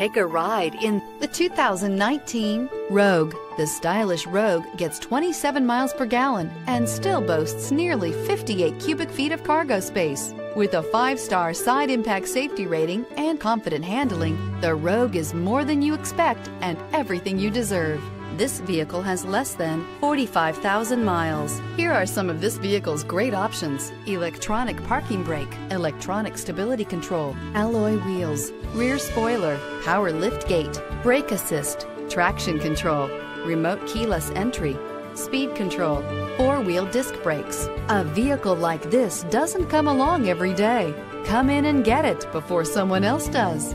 Take a ride in the 2019 Rogue. The stylish Rogue gets 27 miles per gallon and still boasts nearly 58 cubic feet of cargo space. With a five star side impact safety rating and confident handling, the Rogue is more than you expect and everything you deserve. This vehicle has less than 45,000 miles. Here are some of this vehicle's great options electronic parking brake, electronic stability control, alloy wheels, rear spoiler, power lift gate, brake assist, traction control, remote keyless entry, speed control, four wheel disc brakes. A vehicle like this doesn't come along every day. Come in and get it before someone else does.